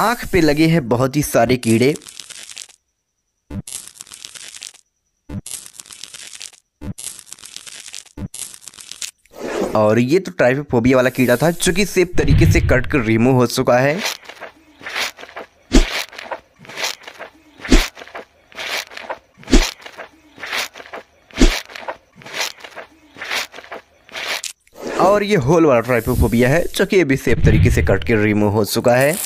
आँख पे लगे हैं बहुत ही सारे कीड़े। और ये तो ट्राइफोबिया वाला कीड़ा था, जो कि सेफ़ तरीके से कट कर रिमूव हो चुका है। और ये होल वाला ट्राइफोबिया है, जो कि अभी सेफ़ तरीके से कट के रिमूव हो चुका है।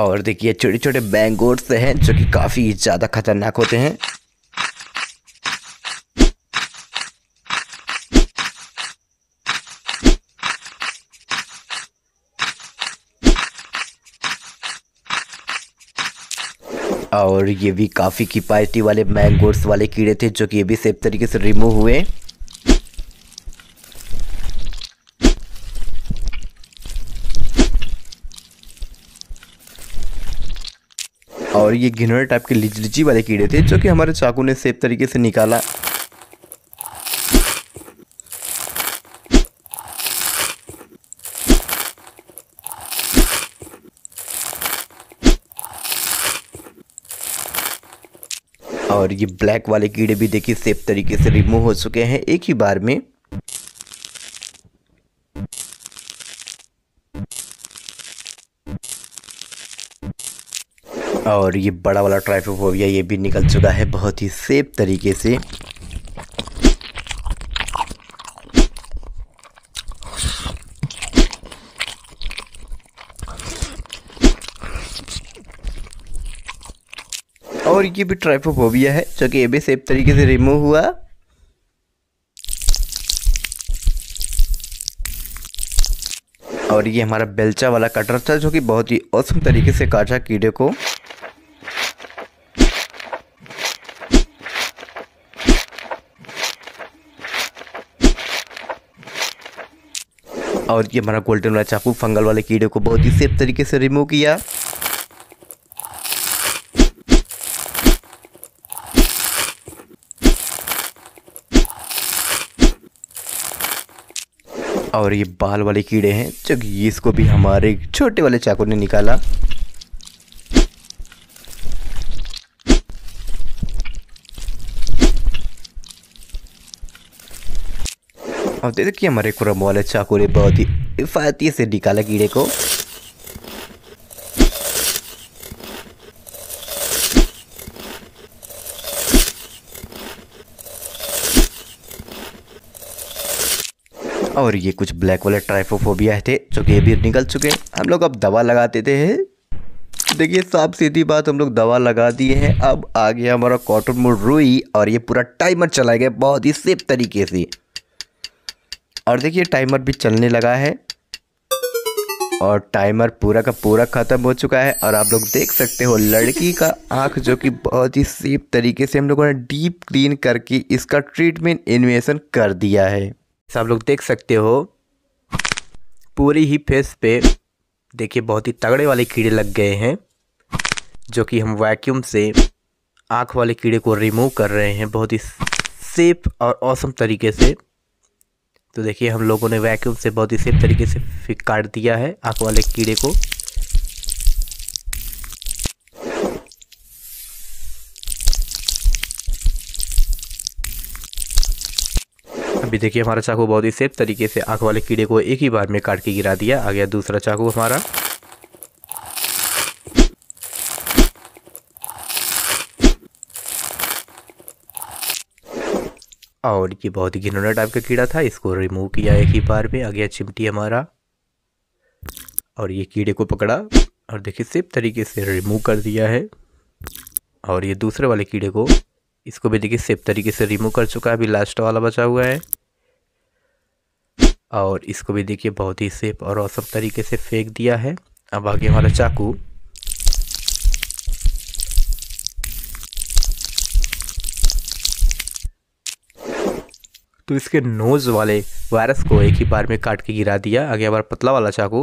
और देखिए छोटे छोटे बैंगोट्स हैं, जो कि काफ़ी ज़्यादा खतरनाक होते हैं। और ये भी काफ़ी किफ़ायती वाले मैंगोर्स वाले कीड़े थे, जो कि ये भी सेफ़ तरीके से रिमूव हुए। और ये घिनौने टाइप के लिचलिची वाले कीड़े थे, जो कि हमारे चाकू ने सेफ़ तरीके से निकाला। और ये ब्लैक वाले कीड़े भी देखिए सेफ़ तरीके से रिमूव हो चुके हैं। एक ही बार में और ये बड़ा वाला ट्राइफोफोबिया ये भी निकल चुका है बहुत ही सेफ़ तरीके से। और ये भी ट्राइफोफोबिया है, जो कि ये भी सेफ़ तरीके से रिमूव हुआ। और ये हमारा बेलचा वाला कटर था, जो कि बहुत ही औसम तरीके से काटा कीड़े को। और ये हमारा गोल्डन वाला चाकू फंगल वाले कीड़े को बहुत ही सेफ़ तरीके से रिमूव किया। और ये बाल वाले कीड़े हैं जब इसको भी हमारे छोटे वाले चाकू ने निकाला। और देखिए हमारे कुरम वाले चाकू ने बहुत ही इफायती से निकाला कीड़े को। और ये कुछ ब्लैक वाले ट्राइफोफोबिया थे जो कि भी निकल चुके हैं। हम लोग अब दवा लगाते थे देखिए, साफ़ सीधी बात, हम लोग दवा लगा दिए हैं। अब आ गया हमारा कॉटन मोड रुई और ये पूरा टाइमर चला गया बहुत ही सेफ़ तरीके से। और देखिए टाइमर भी चलने लगा है। और टाइमर पूरा का पूरा ख़त्म हो चुका है और आप लोग देख सकते हो, लड़की का आँख जो कि बहुत ही सेफ़ तरीके से हम लोगों ने डीप क्लीन करके इसका ट्रीटमेंट इन्वेशन कर दिया है। आप लोग देख सकते हो, पूरी ही फेस पे देखिए, बहुत ही तगड़े वाले कीड़े लग गए हैं, जो कि हम वैक्यूम से आँख वाले कीड़े को रिमूव कर रहे हैं, बहुत ही सेफ़ और औसम तरीके से। तो देखिए, हम लोगों ने वैक्यूम से बहुत ही सेफ़ तरीके से काट दिया है आँख वाले कीड़े को। अभी देखिए, हमारा चाकू बहुत ही सेफ़ तरीके से आँख वाले कीड़े को एक ही बार में काट के गिरा दिया। आ गया दूसरा चाकू हमारा। और ये बहुत ही घिनौना टाइप का कीड़ा था, इसको रिमूव किया एक ही बार में आ गया चिमटी हमारा। और ये कीड़े को पकड़ा और देखिए सेफ़ तरीके से रिमूव कर दिया है। और ये दूसरे वाले कीड़े को, इसको भी देखिए सेफ़ तरीके से रिमूव कर चुका है, अभी लास्ट वाला बचा हुआ है। और इसको भी देखिए बहुत ही सेफ़ और औसम तरीके से फेंक दिया है। अब आगे हमारा चाकू। तो इसके नोज़ वाले वायरस को एक ही बार में काट के गिरा दिया। आगे बार पतला वाला चाकू।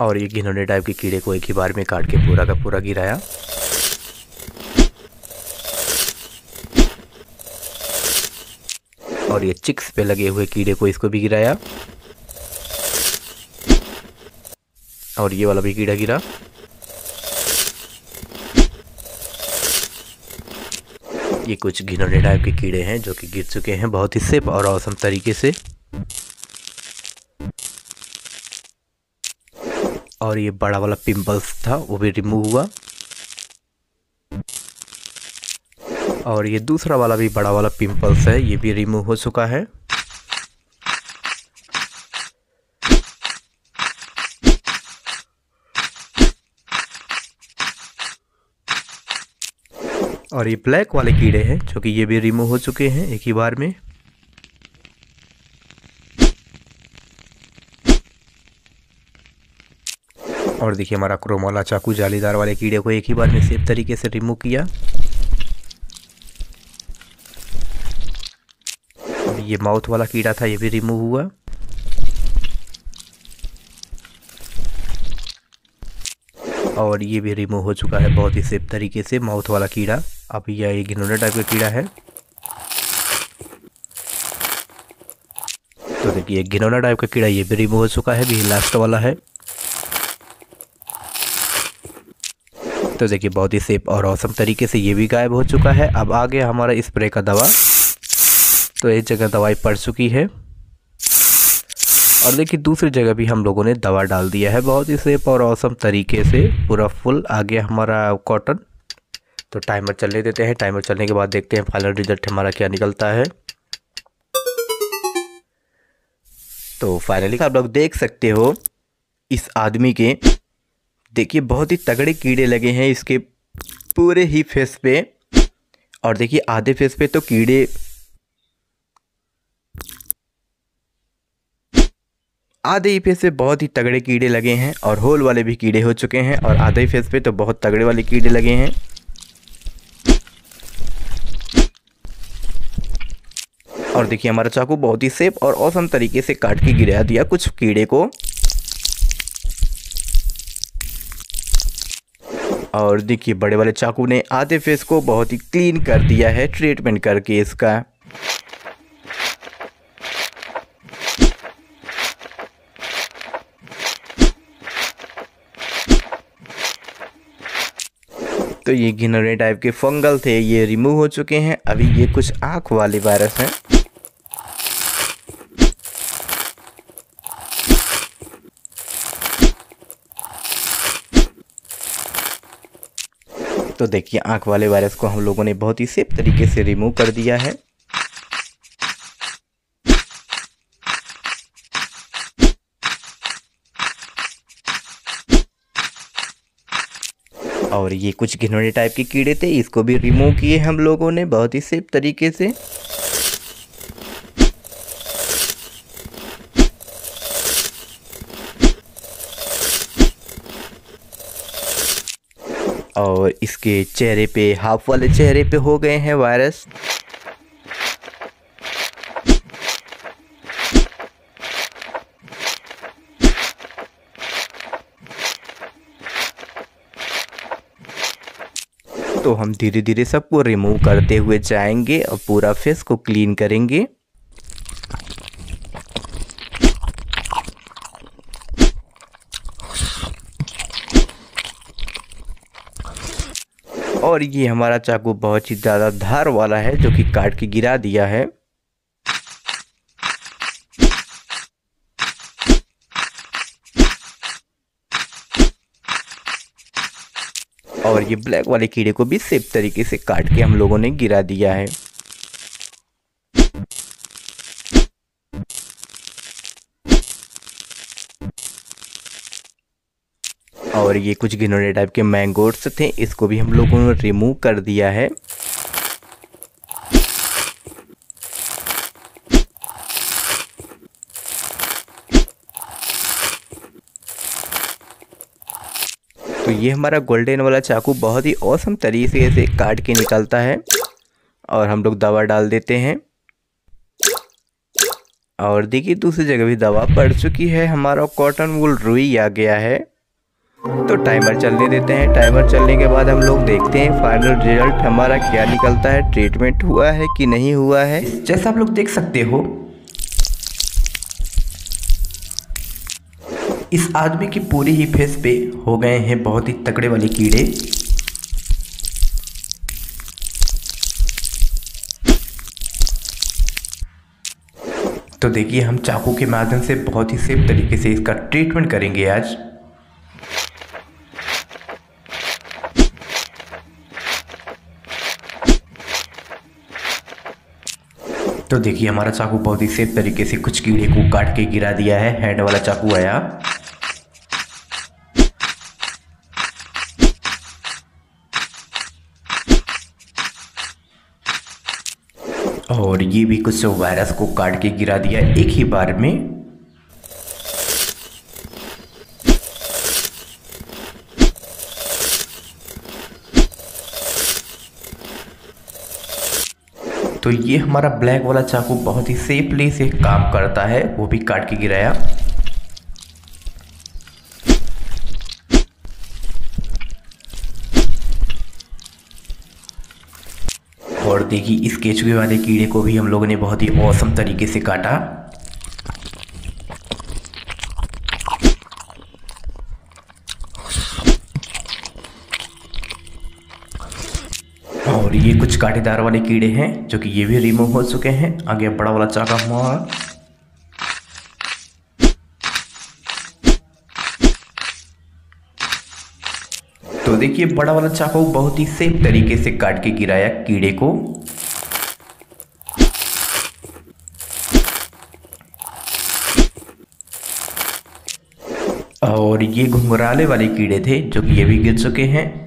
और ये घिनौने टाइप के कीड़े को एक ही बार में काट के पूरा का पूरा गिराया। और ये चिक्स पे लगे हुए कीड़े को इसको भी गिराया। और ये वाला भी कीड़ा गिरा। ये कुछ घिनौने टाइप के कीड़े हैं जो कि गिर चुके हैं बहुत ही सेफ़ और औसम तरीके से। और ये बड़ा वाला पिंपल्स था, वो भी रिमूव हुआ। और ये दूसरा वाला भी बड़ा वाला पिंपल्स है, ये भी रिमूव हो चुका है। और ये ब्लैक वाले कीड़े हैं, जो कि ये भी रिमूव हो चुके हैं एक ही बार में। और देखिए हमारा क्रोमोला चाकू जालीदार वाले कीड़े को एक ही बार में सेफ़ तरीके से रिमूव किया। और ये माउथ वाला कीड़ा था, ये भी रिमूव हुआ। और ये भी रिमूव हो चुका है बहुत ही सेफ़ तरीके से माउथ वाला कीड़ा। अब यह एक घिनौना टाइप का कीड़ा है। तो देखिए घिनौना टाइप का कीड़ा ये भी रिमूव हो चुका है, भी लास्ट वाला है। तो देखिए, बहुत ही सेफ़ और औसम तरीके से ये भी गायब हो चुका है। अब आ गया हमारा स्प्रे का दवा। तो एक जगह दवाई पड़ चुकी है। और देखिए, दूसरी जगह भी हम लोगों ने दवा डाल दिया है। बहुत ही सेफ़ और औसम तरीके से, पूरा फुल आ गया हमारा कॉटन तो टाइमर चलने देते हैं। टाइमर चलने के बाद देखते हैं फाइनल रिज़ल्ट हमारा क्या निकलता है। तो फाइनली आप लोग देख सकते हो, इस आदमी के, देखिए बहुत ही तगड़े कीड़े लगे हैं इसके पूरे ही फेस पे। और देखिए आधे फेस पे तो कीड़े। आधे ही फेस पे बहुत ही तगड़े कीड़े लगे हैं और होल वाले भी कीड़े हो चुके हैं और आधे ही फेस पे तो बहुत तगड़े वाले कीड़े लगे हैं। और देखिए, हमारा चाकू बहुत ही सेफ़ और औसम तरीके से काट के गिरा दिया कुछ कीड़े को। और देखिए, बड़े वाले चाकू ने आधे फेस को बहुत ही क्लीन कर दिया है ट्रीटमेंट करके इसका। तो ये घिनरे टाइप के फंगल थे, ये रिमूव हो चुके हैं, अभी ये कुछ आँख वाले वायरस हैं। तो देखिए, आँख वाले वायरस को हम लोगों ने बहुत ही सेफ़ तरीके से रिमूव कर दिया है। और ये कुछ घिनौने टाइप के कीड़े थे, इसको भी रिमूव किए हम लोगों ने बहुत ही सेफ़ तरीके से और इसके चेहरे पे हाफ़ वाले चेहरे पे हो गए हैं वायरस तो हम धीरे धीरे सबको रिमूव करते हुए जाएँगे और पूरा फेस को क्लीन करेंगे. और ये हमारा चाकू बहुत ही ज़्यादा धार वाला है, जो कि काट के गिरा दिया है। और ये ब्लैक वाले कीड़े को भी सेफ़ तरीके से काट के हम लोगों ने गिरा दिया है। और ये कुछ गिनोने टाइप के मैंगोट्स थे, इसको भी हम लोगों ने रिमूव कर दिया है। तो ये हमारा गोल्डन वाला चाकू बहुत ही औसम तरीके से काट के निकलता है और हम लोग दवा डाल देते हैं। और देखिए, दूसरी जगह भी दवा पड़ चुकी है, हमारा कॉटन वूल रुई आ गया है। तो टाइमर चलने देते हैं। टाइमर चलने के बाद हम लोग देखते हैं फाइनल रिज़ल्ट हमारा क्या निकलता है। ट्रीटमेंट हुआ है कि नहीं हुआ है? जैसा आप लोग देख सकते हो, इस आदमी की पूरी ही फेस पे हो गए हैं बहुत ही तगड़े वाले कीड़े। तो देखिए, हम चाकू के माध्यम से बहुत ही सेफ़ तरीके से इसका ट्रीटमेंट करेंगे आज। तो देखिए, हमारा चाकू बहुत ही सेफ़ तरीके से कुछ कीड़े को काट के गिरा दिया है। हैंड वाला चाकू आया। और ये भी कुछ वायरस को काट के गिरा दिया एक ही बार में तो ये हमारा ब्लैक वाला चाकू बहुत ही सेफली से काम करता है, वो भी काट के गिराया। और देखिए, इस केचुए वाले कीड़े को भी हम लोगों ने बहुत ही औसम तरीके से काटा। और ये कुछ कांटेदार वाले कीड़े हैं, जो कि ये भी रिमूव हो चुके हैं। आगे बड़ा वाला चाका हुआ। तो देखिए, बड़ा वाला चाकू बहुत ही सेफ़ तरीके से काट के गिराया कीड़े को। और ये घुंघराले वाले कीड़े थे, जो कि ये भी गिर चुके हैं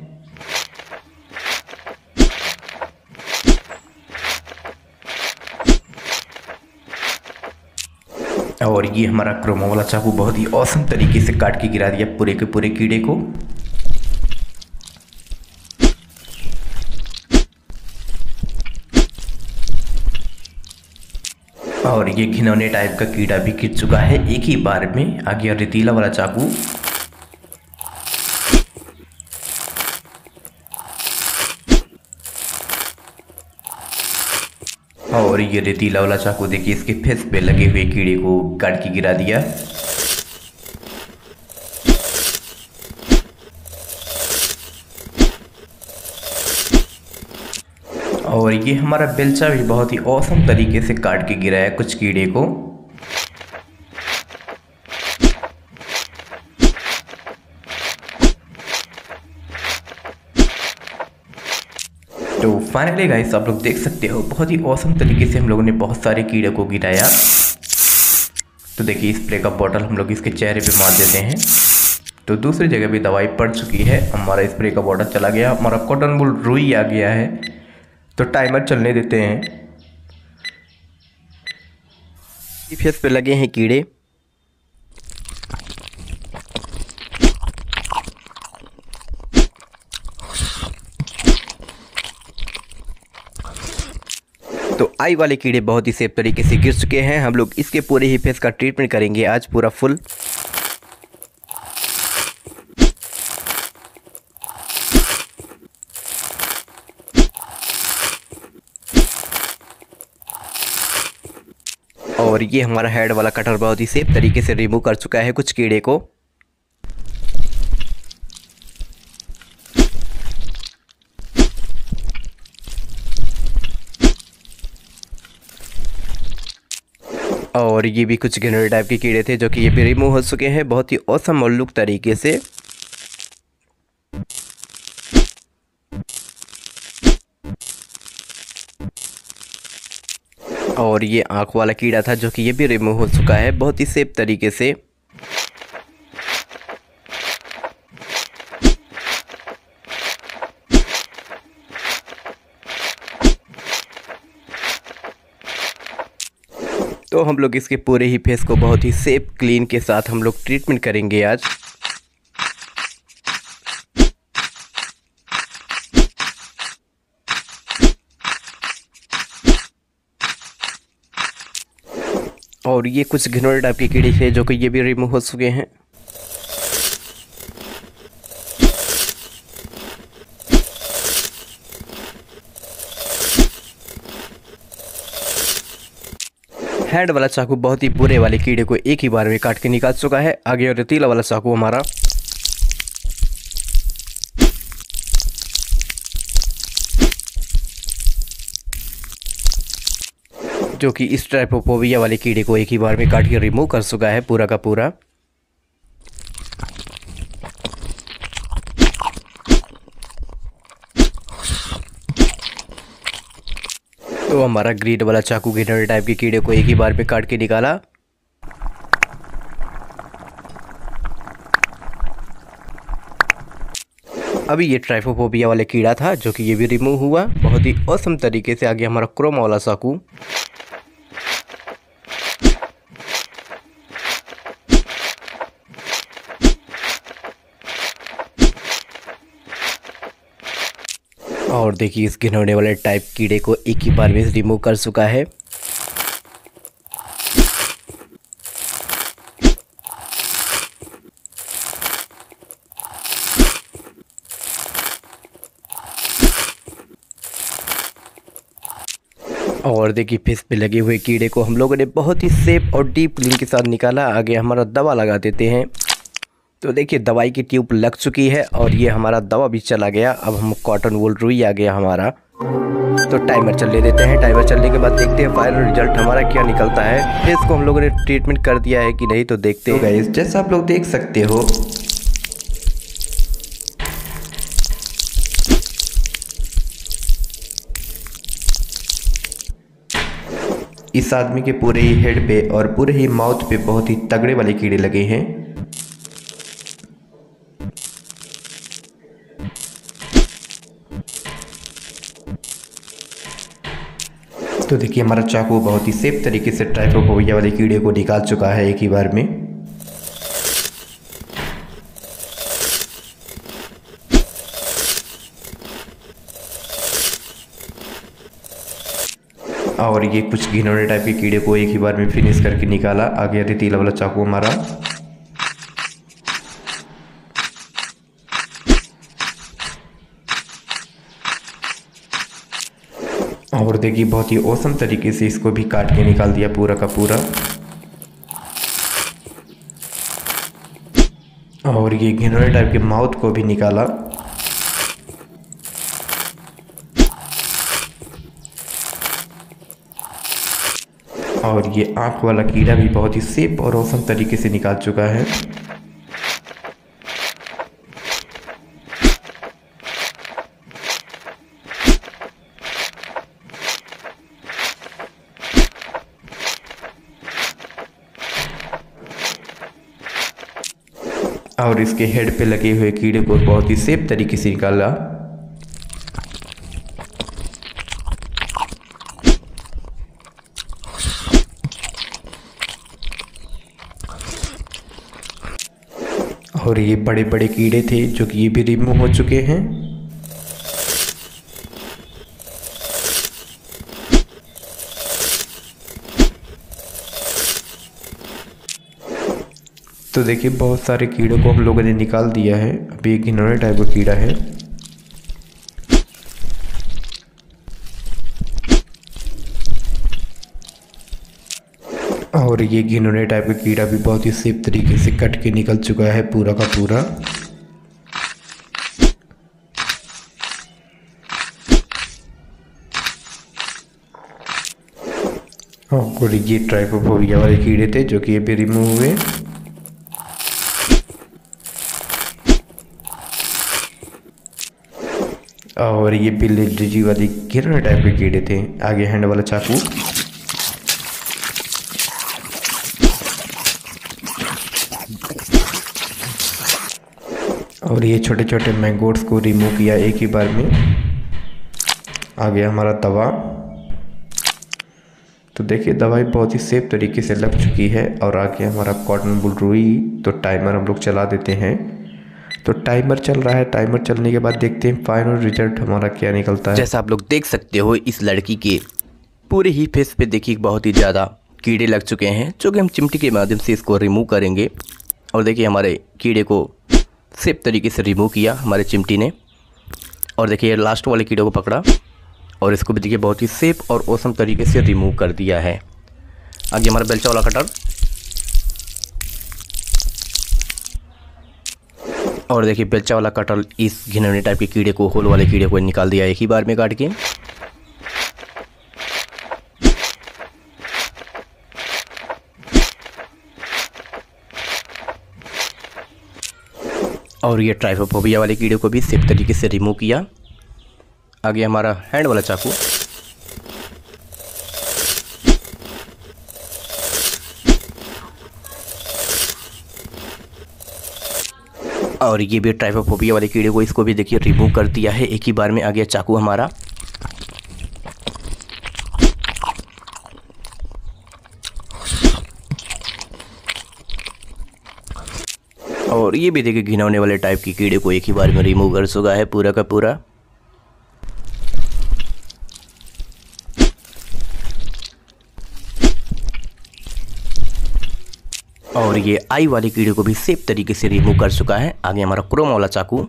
और ये हमारा क्रोमो वाला चाकू बहुत ही औसम तरीके से काट के गिरा दिया पूरे के पूरे कीड़े को। और ये घिनौने टाइप का कीड़ा भी गिर चुका है। एक ही बार में आगे और रेतीला वाला चाकू और ये रेतीला वाला चाकू देखिए, इसके फेस पे लगे हुए कीड़े को काट के गिरा दिया। और ये हमारा बेलचा भी बहुत ही औसम तरीके से काट के गिराया कुछ कीड़े को तो फाइनली गाइस आप लोग देख सकते हो, बहुत ही औसम तरीके से हम लोगों ने बहुत सारे कीड़े को गिराया। तो देखिए स्प्रे का बॉटल हम लोग इसके चेहरे पे मार देते हैं। तो दूसरी जगह भी दवाई पड़ चुकी है। हमारा स्प्रे का बॉटल चला गया, हमारा कॉटन बुल रुई आ गया है। तो टाइमर चलने देते हैं। फेस पे लगे हैं कीड़े। आई वाले कीड़े बहुत ही सेफ़ तरीके से गिर चुके हैं। हम लोग इसके पूरे ही फेस का ट्रीटमेंट करेंगे आज पूरा फुल और ये हमारा हेड वाला कटर बहुत ही सेफ़ तरीके से रिमूव कर चुका है कुछ कीड़े को। और ये भी कुछ घिनौने टाइप के कीड़े थे जो कि ये भी रिमूव हो चुके हैं, बहुत ही औसम और लुक तरीके से। और ये आँख वाला कीड़ा था जो कि ये भी रिमूव हो चुका है, बहुत ही सेफ़ तरीके से। हम लोग इसके पूरे ही फेस को बहुत ही सेफ़ क्लीन के साथ हम लोग ट्रीटमेंट करेंगे आज। और ये कुछ घिनौने टाइप के कीड़े थे जो कि ये भी रिमूव हो चुके हैं। हैंड वाला चाकू बहुत ही बुरे वाले कीड़े को एक ही बार में काट के निकाल चुका है। आगे और रेतीला वाला चाकू हमारा। जो कि इस ट्राइपोपोविया वाले कीड़े को एक ही बार में काट के रिमूव कर चुका है पूरा का पूरा। तो हमारा ग्रीड वाला चाकू घिनौने टाइप के कीड़े को एक ही बार में काट के निकाला। अभी ये ट्राइफोफोबिया वाले कीड़ा था, जो कि ये भी रिमूव हुआ, बहुत ही असम तरीके से आगे हमारा क्रोमा वाला चाकू। देखिए, इस घिनौने वाले टाइप कीड़े को एक ही बार में रिमूव कर चुका है। और देखिए फ़िश पे लगे हुए कीड़े को हम लोगों ने बहुत ही सेफ़ और डीप क्लीन के साथ निकाला। आगे हमारा दवा लगा देते हैं। तो देखिए, दवाई की ट्यूब लग चुकी है और ये हमारा दवा भी चला गया। अब हम कॉटन वोल रुई आ गया हमारा। तो टाइमर चलने देते हैं। टाइमर चलने के बाद देखते हैं फाइनल रिज़ल्ट हमारा क्या निकलता है। इसको हम लोगों ने ट्रीटमेंट कर दिया है कि नहीं तो देखते हैं। गाइस जैसा आप लोग देख सकते हो, इस आदमी के पूरे ही हेड पे और पूरे ही माउथ पे बहुत ही तगड़े वाले कीड़े लगे हैं। तो देखिए, हमारा चाकू बहुत ही सेफ़ तरीके से ट्राइफोफोबिया वाले कीड़े को निकाल चुका है एक ही बार में। और ये कुछ घिनौने टाइप के कीड़े को एक ही बार में फिनिश करके निकाला। आगे रेतीला वाला चाकू हमारा। और देखिए बहुत ही औसम तरीके से इसको भी काट के निकाल दिया पूरा का पूरा। और ये घिनौने टाइप के माउथ को भी निकाला। और ये आँख वाला कीड़ा भी बहुत ही सेफ़ और औसम तरीके से निकाल चुका है। और इसके हेड पे लगे हुए कीड़े को बहुत ही सेफ़ तरीके से निकाला। और ये बड़े बड़े कीड़े थे जो कि ये भी रिमूव हो चुके हैं। तो देखिए, बहुत सारे कीड़ों को हम लोगों ने निकाल दिया है। अभी एक घिनौने टाइप का कीड़ा है। और ये घिनौने टाइप का कीड़ा भी बहुत ही सेफ़ तरीके से कट के निकल चुका है पूरा का पूरा। और ये ट्राइपोफोबिया वाले कीड़े थे जो कि ये भी रिमूव हुए। और ये बिल्ली वाली घिरने टाइप के कीड़े थे। आगे हैंड वाला चाकू। और ये छोटे छोटे मैंगोट्स को रिमूव किया एक ही बार में। आ गया हमारा तवा तो देखिए, दवाई बहुत ही सेफ़ तरीके से लग चुकी है और आ गया हमारा कॉटन बुल रुई तो टाइमर हम लोग चला देते हैं। तो टाइमर चल रहा है। टाइमर चलने के बाद देखते हैं फाइनल रिज़ल्ट हमारा क्या निकलता है। जैसा आप लोग देख सकते हो, इस लड़की के पूरे ही फेस पे देखिए बहुत ही ज़्यादा कीड़े लग चुके हैं, जो कि हम चिमटी के माध्यम से इसको रिमूव करेंगे। और देखिए हमारे कीड़े को सेफ़ तरीके से रिमूव किया हमारे चिमटी ने। और देखिए लास्ट वाले कीड़े को पकड़ा और इसको भी देखिए बहुत ही सेफ़ और ओसम तरीके से रिमूव कर दिया है। आगे हमारा बेलचा वाला कटर और देखिए, बेलचा वाला कटल इस घिनौने टाइप के कीड़े को, होल वाले कीड़े को निकाल दिया एक ही बार में काट के। और ये ट्राइफोफोबिया वाले कीड़े को भी सेफ़ तरीके से रिमूव किया। आगे हमारा हैंड वाला चाकू। और ये भी ट्राइफोफोबिया वाले कीड़े को इसको भी देखिए रिमूव कर दिया है। एक ही बार में आ गया चाकू हमारा। और ये भी देखिए, घिनौने वाले टाइप की कीड़े को एक ही बार में रिमूव कर चुका है पूरा का पूरा। और ये आई वाले कीड़े को भी सेफ़ तरीके से रिमूव कर चुका है। आगे हमारा क्रोम वाला चाकू।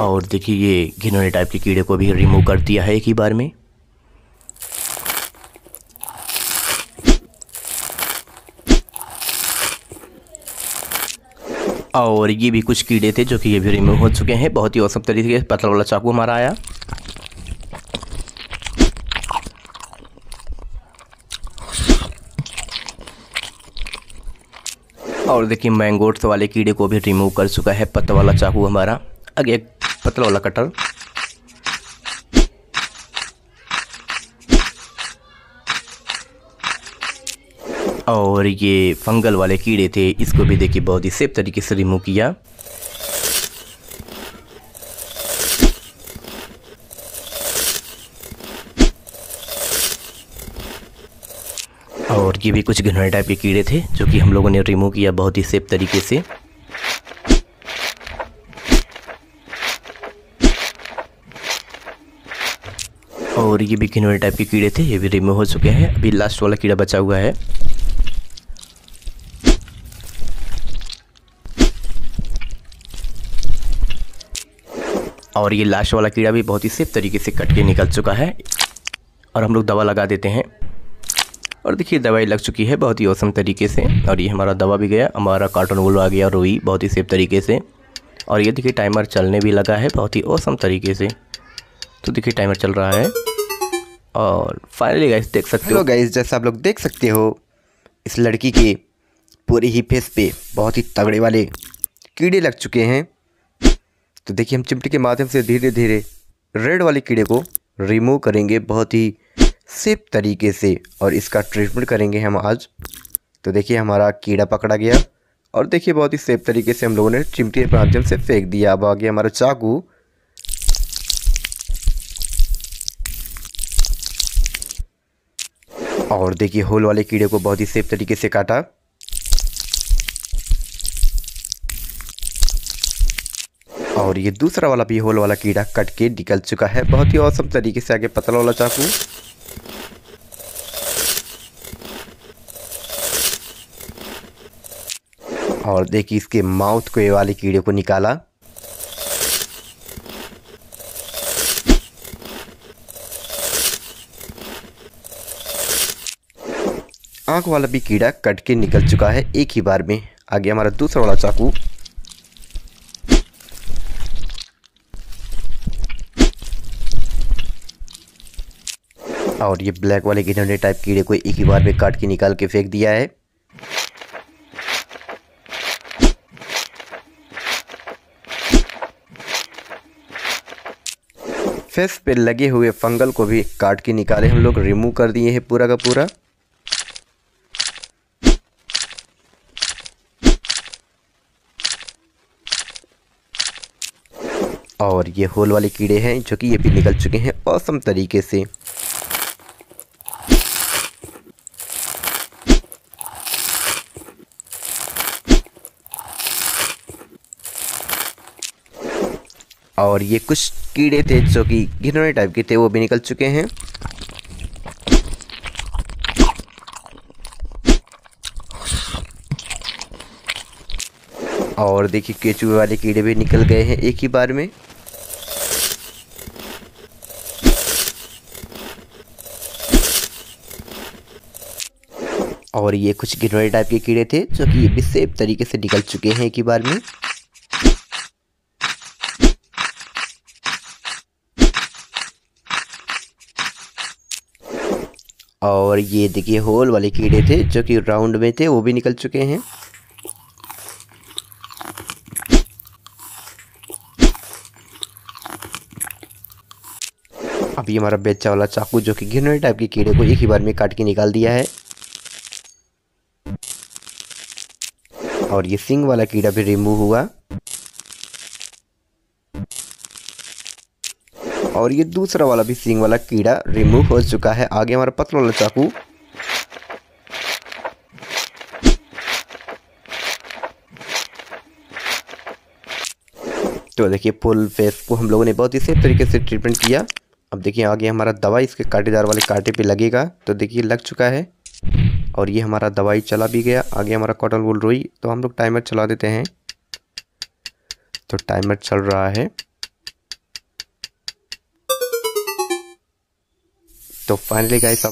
और देखिए, ये घिनौने टाइप के कीड़े को भी रिमूव कर दिया है एक ही बार में। और ये भी कुछ कीड़े थे जो कि ये भी रिमूव हो चुके हैं। बहुत ही औसम तरीके से पतला वाला चाकू हमारा आया। और देखिए मैंगोट्स वाले कीड़े को भी रिमूव कर चुका है पत्ता वाला चाकू हमारा। आगे एक पतला वाला कटर और ये फंगल वाले कीड़े थे, इसको भी देखिए बहुत ही सेफ़ तरीके से रिमूव किया और ये भी कुछ घनौने टाइप के कीड़े थे, जो कि हम लोगों ने रिमूव किया बहुत ही सेफ़ तरीके से। और ये भी घिनौने टाइप के कीड़े थे, ये भी रिमूव हो चुके हैं। अभी लास्ट वाला कीड़ा बचा हुआ है। और ये लास्ट वाला कीड़ा भी बहुत ही सेफ़ तरीके से कट के निकल चुका है। और हम लोग दवा लगा देते हैं। और देखिए दवाई लग चुकी है बहुत ही औसम तरीके से और ये हमारा दवा भी गया हमारा कार्टन वोलो आ गया रोई बहुत ही सेफ़ तरीके से और ये देखिए टाइमर चलने भी लगा है बहुत ही औसम तरीके से तो देखिए टाइमर चल रहा है और फाइनली गाइस देख सकते हो। गाइस जैसा आप लोग देख सकते हो इस लड़की के पूरे ही फेस पे बहुत ही तगड़े वाले कीड़े लग चुके हैं। तो देखिए हम चिमटी के माध्यम से धीरे धीरे रेड वाले कीड़े को रिमूव करेंगे बहुत ही सेफ़ तरीके से और इसका ट्रीटमेंट करेंगे हम आज। तो देखिए, हमारा कीड़ा पकड़ा गया और देखिए, बहुत ही सेफ़ तरीके से हम लोगों ने चिमटी के माध्यम से फेंक दिया। अब आ गया हमारा चाकू। और देखिए, होल वाले कीड़े को बहुत ही सेफ़ तरीके से काटा। और ये दूसरा वाला भी होल वाला कीड़ा कट के निकल चुका है। बहुत ही औसम तरीके से आगे पतला वाला चाकू। और देखिए इसके माउथ को, ये वाले कीड़े को निकाला। आँख वाला भी कीड़ा कट के निकल चुका है एक ही बार में। आगे हमारा दूसरा वाला चाकू। और ये ब्लैक वाले गिनौने टाइप कीड़े को एक ही बार में काट के निकाल के फेंक दिया है। फेस पे लगे हुए फंगल को भी काट के निकाले हम लोग रिमूव कर दिए हैं पूरा का पूरा। और ये होल वाले कीड़े हैं, जो कि ये भी निकल चुके हैं औसम तरीके से। और ये कुछ कीड़े थे जो कि घिनौने टाइप के थे, वो भी निकल चुके हैं। और देखिए, केचुए वाले कीड़े भी निकल गए हैं एक ही बार में। और ये कुछ गिनोरे टाइप के कीड़े थे, जो कि सेफ़ तरीके से निकल चुके हैं एक ही बार में। और ये देखिए होल वाले कीड़े थे जो कि राउंड में थे, वो भी निकल चुके हैं। अभी हमारा बेचा वाला चाकू जो कि घिनौने टाइप के कीड़े को एक ही बार में काट के निकाल दिया है। और ये सिंग वाला कीड़ा भी रिमूव हुआ। और ये दूसरा वाला भी सिंग वाला कीड़ा रिमूव हो चुका है। आगे हमारा पतला वाला चाकू। तो देखिए फुल फेस को हम लोगों ने बहुत ही सेफ़ तरीके से ट्रीटमेंट किया। अब देखिए, आगे हमारा दवाई इसके कांटेदार वाले कांटे पे लगेगा। तो देखिए, लग चुका है। और ये हमारा दवाई चला भी गया। आगे हमारा कॉटन वुल रोई। तो हम लोग टाइमर चला देते हैं। तो टाइमर चल रहा है। तो फाइनली गाइस